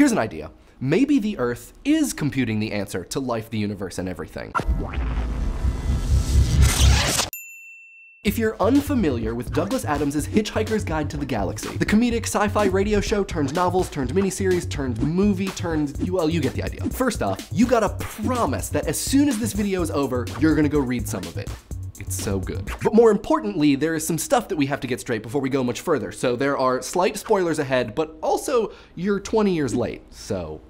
Here's an idea. Maybe the Earth is computing the answer to life, the universe, and everything. If you're unfamiliar with Douglas Adams' Hitchhiker's Guide to the Galaxy, the comedic sci-fi radio show turned novels, turned miniseries, turned movie, turned, well, you get the idea. First off, you gotta promise that as soon as this video is over, you're gonna go read some of it. It's so good. But more importantly, there is some stuff that we have to get straight before we go much further. So there are slight spoilers ahead, but also you're 20 years late, so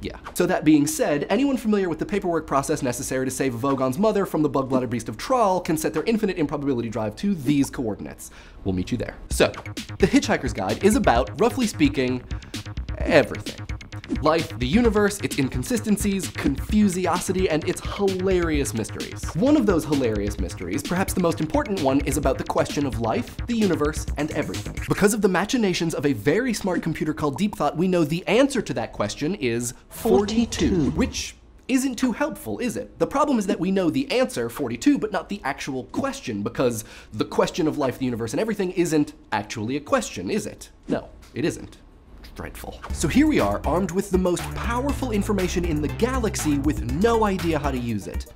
yeah. So that being said, anyone familiar with the paperwork process necessary to save Vogon's mother from the Bugblatter beast of Traal can set their infinite improbability drive to these coordinates. We'll meet you there. So, the Hitchhiker's Guide is about, roughly speaking, everything. Life, the universe, its inconsistencies, confusiosity, and its hilarious mysteries. One of those hilarious mysteries, perhaps the most important one, is about the question of life, the universe, and everything. Because of the machinations of a very smart computer called Deep Thought, we know the answer to that question is 42, which isn't too helpful, is it? The problem is that we know the answer, 42, but not the actual question, because the question of life, the universe, and everything isn't actually a question, is it? No, it isn't dreadful. So here we are, armed with the most powerful information in the galaxy with no idea how to use it.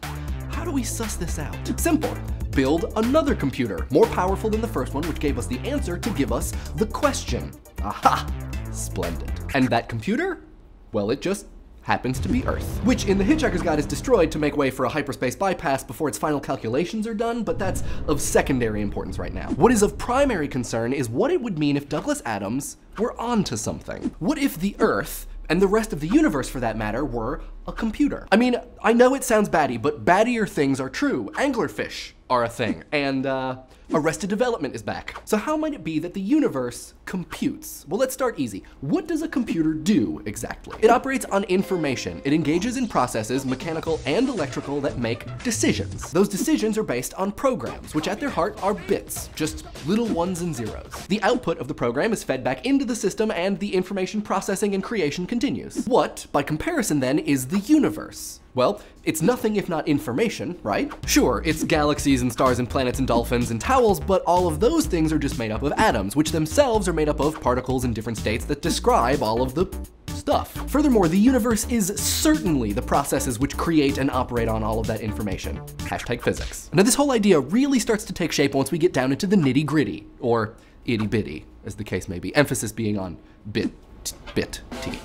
How do we suss this out? Simple. Build another computer, more powerful than the first one, which gave us the answer to give us the question. Aha! Splendid. And that computer? Well, it just happens to be Earth, which in the Hitchhiker's Guide is destroyed to make way for a hyperspace bypass before its final calculations are done, but that's of secondary importance right now. What is of primary concern is what it would mean if Douglas Adams were onto something. What if the Earth and the rest of the universe for that matter were a computer. I mean, I know it sounds batty, but battier things are true. Anglerfish are a thing, and uh, Arrested Development is back. So how might it be that the universe computes? Well, let's start easy. What does a computer do exactly? It operates on information. It engages in processes, mechanical and electrical, that make decisions. Those decisions are based on programs, which at their heart are bits, just little ones and zeros. The output of the program is fed back into the system and the information processing and creation continues. What, by comparison then, is the universe? Well, it's nothing if not information, right? Sure, it's galaxies and stars and planets and dolphins and towels, but all of those things are just made up of atoms, which themselves are made up of particles in different states that describe all of the stuff. Furthermore, the universe is certainly the processes which create and operate on all of that information. Hashtag physics. Now this whole idea really starts to take shape once we get down into the nitty gritty, or itty bitty, as the case may be, emphasis being on bit, bit, t.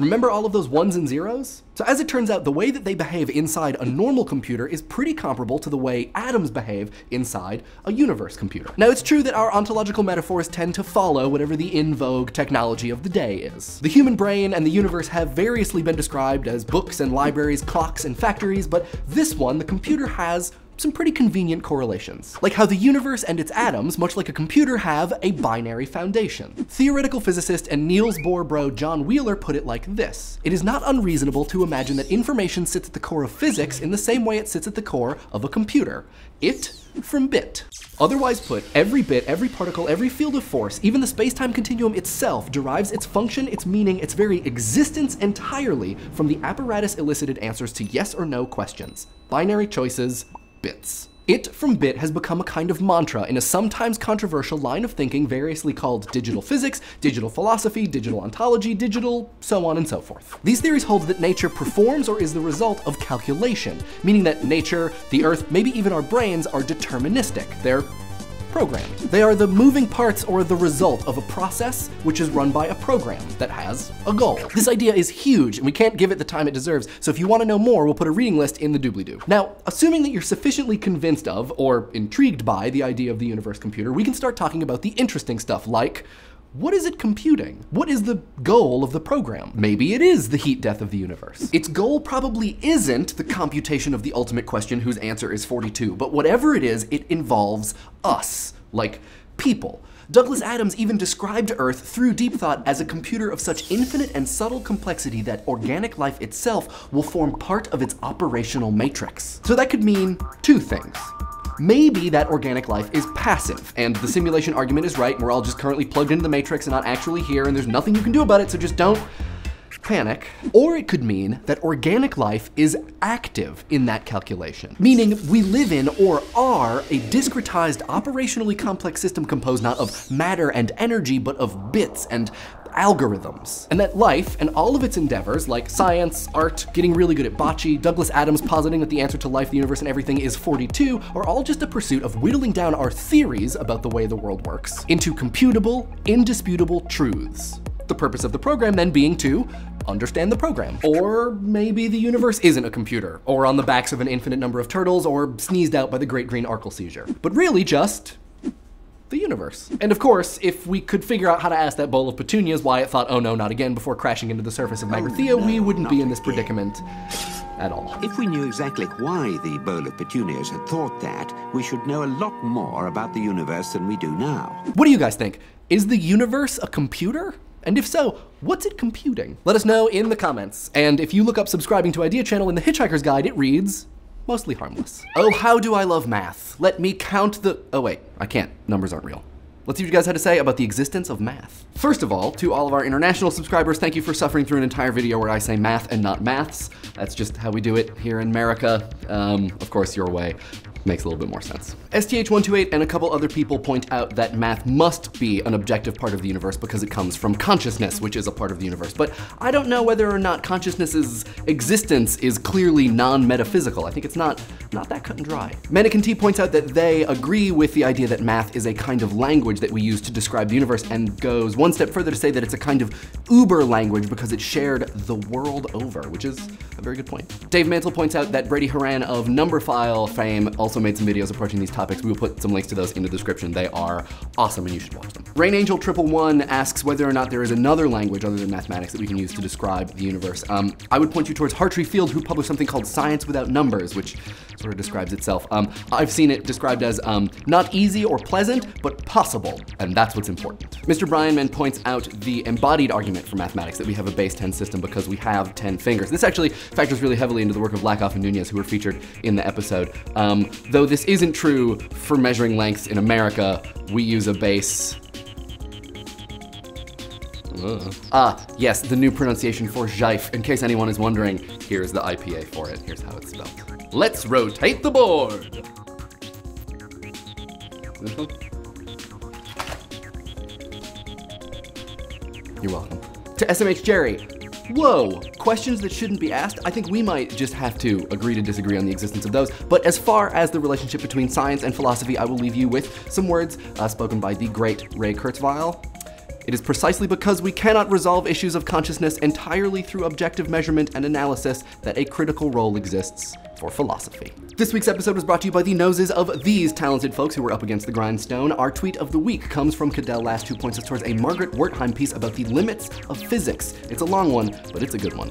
Remember all of those ones and zeros? So as it turns out, the way that they behave inside a normal computer is pretty comparable to the way atoms behave inside a universe computer. Now it's true that our ontological metaphors tend to follow whatever the in vogue technology of the day is. The human brain and the universe have variously been described as books and libraries, clocks and factories, but this one, the computer has some pretty convenient correlations. Like how the universe and its atoms, much like a computer, have a binary foundation. Theoretical physicist and Niels Bohr bro John Wheeler put it like this. It is not unreasonable to imagine that information sits at the core of physics in the same way it sits at the core of a computer. It from bit. Otherwise put, every bit, every particle, every field of force, even the space-time continuum itself derives its function, its meaning, its very existence entirely from the apparatus elicited answers to yes or no questions. Binary choices, bits. It from bit has become a kind of mantra in a sometimes controversial line of thinking variously called digital physics, digital philosophy, digital ontology, digital, so on and so forth. These theories hold that nature performs or is the result of calculation, meaning that nature, the earth, maybe even our brains are deterministic. They're programmed. They are the moving parts or the result of a process which is run by a program that has a goal. This idea is huge and we can't give it the time it deserves, so if you want to know more, we'll put a reading list in the doobly-doo. Now, assuming that you're sufficiently convinced of or intrigued by the idea of the universe computer, we can start talking about the interesting stuff like what is it computing? What is the goal of the program? Maybe it is the heat death of the universe. Its goal probably isn't the computation of the ultimate question whose answer is 42, but whatever it is, it involves us, like people. Douglas Adams even described Earth through deep thought as a computer of such infinite and subtle complexity that organic life itself will form part of its operational matrix. So that could mean two things. Maybe that organic life is passive, and the simulation argument is right, and we're all just currently plugged into the matrix and not actually here, and there's nothing you can do about it, so just don't panic. Or it could mean that organic life is active in that calculation, meaning we live in or are a discretized, operationally complex system composed not of matter and energy, but of bits and algorithms. And that life and all of its endeavors, like science, art, getting really good at bocce, Douglas Adams positing that the answer to life, the universe, and everything is 42, are all just a pursuit of whittling down our theories about the way the world works into computable, indisputable truths. The purpose of the program then being to understand the program. Or maybe the universe isn't a computer, or on the backs of an infinite number of turtles, or sneezed out by the great green Arkleseizure. But really just the universe. And of course, if we could figure out how to ask that bowl of petunias why it thought, oh no, not again, before crashing into the surface of oh, Magrathea, we wouldn't be in this predicament at all. If we knew exactly why the bowl of petunias had thought that, we should know a lot more about the universe than we do now. What do you guys think? Is the universe a computer? And if so, what's it computing? Let us know in the comments. And if you look up subscribing to Idea Channel in the Hitchhiker's Guide, it reads, mostly harmless. Oh, how do I love math. Let me count the, oh wait, I can't, numbers aren't real. Let's see what you guys had to say about the existence of math. First of all, to all of our international subscribers, thank you for suffering through an entire video where I say math and not maths. That's just how we do it here in America. Um, of course, your way makes a little bit more sense. STH128 and a couple other people point out that math must be an objective part of the universe because it comes from consciousness, which is a part of the universe. But I don't know whether or not consciousness's existence is clearly non-metaphysical. I think it's not, not that cut and dry. Mannequin T points out that they agree with the idea that math is a kind of language that we use to describe the universe and goes one step further to say that it's a kind of uber language because it's shared the world over, which is a very good point. Dave Mantle points out that Brady Haran of Numberphile fame also made some videos approaching these topics. We will put some links to those in the description. They are awesome and you should watch them. Rain Angel Triple One asks whether or not there is another language other than mathematics that we can use to describe the universe. Um, I would point you towards Hartry Field, who published something called Science Without Numbers, which sort of describes itself. Um, I've seen it described as um, not easy or pleasant, but possible, and that's what's important. Mr. Brian Bryanman points out the embodied argument for mathematics, that we have a base 10 system because we have 10 fingers. This actually factors really heavily into the work of Lakoff and Nunez, who were featured in the episode. Um, though this isn't true for measuring lengths in America, we use a base Ah, yes, the new pronunciation for Jife. In case anyone is wondering, here's the IPA for it. Here's how it's spelled. Let's rotate the board. You're welcome. To SMH Jerry, whoa, questions that shouldn't be asked? I think we might just have to agree to disagree on the existence of those. But as far as the relationship between science and philosophy, I will leave you with some words uh, spoken by the great Ray Kurzweil. It is precisely because we cannot resolve issues of consciousness entirely through objective measurement and analysis that a critical role exists for philosophy. This week's episode was brought to you by the noses of these talented folks who were up against the grindstone. Our tweet of the week comes from Cadell Last, who points us towards a Margaret Wertheim piece about the limits of physics. It's a long one, but it's a good one.